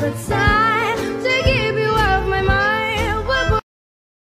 but sad.